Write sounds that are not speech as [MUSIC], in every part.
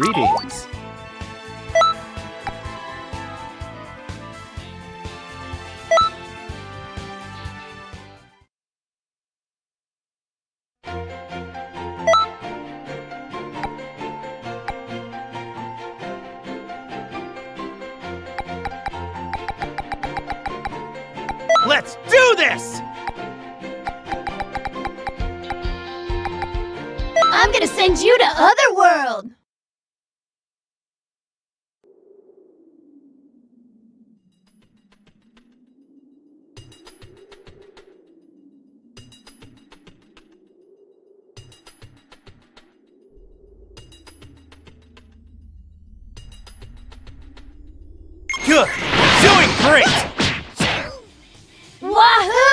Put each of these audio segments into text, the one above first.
Greetings. Let's do this! I'm gonna send you to Otherworld! Doing great! Wahoo!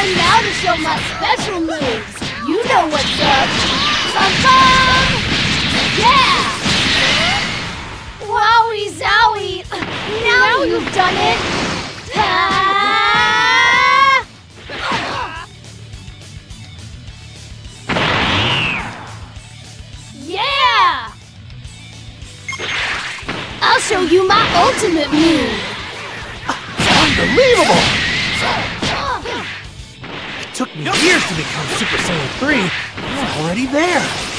Time now to show my special moves. You know what's up. Bum! Yeah! Wowie zowie! Now, you've done it! Ah! [LAUGHS] Yeah! I'll show you my ultimate move! Unbelievable! Years to become Super Saiyan 3. You're already there.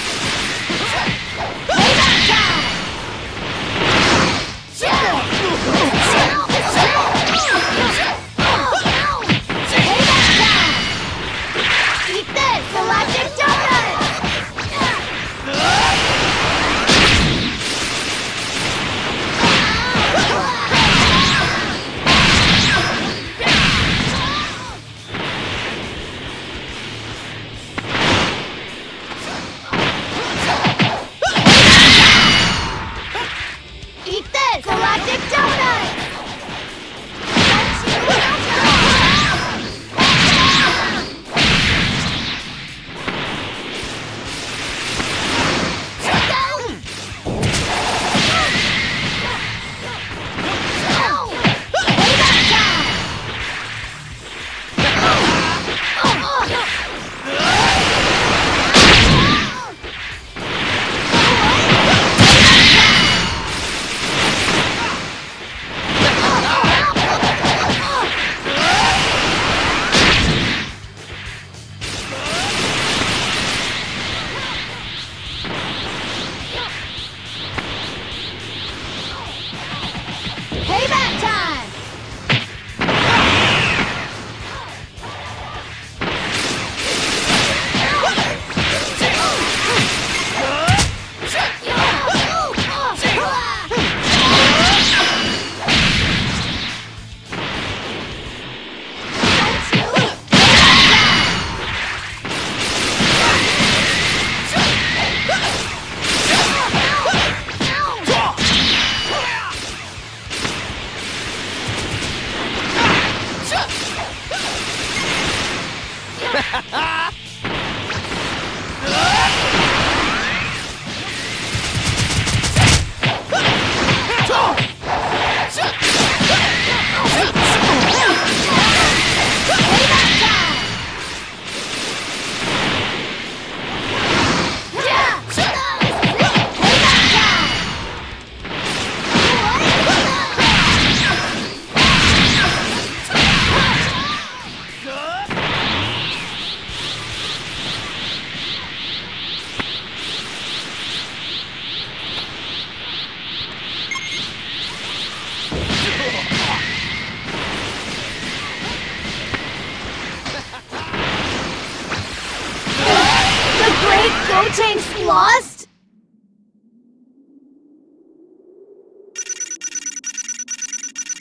Gotenks lost?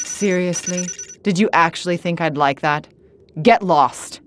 Seriously? Did you actually think I'd like that? Get lost.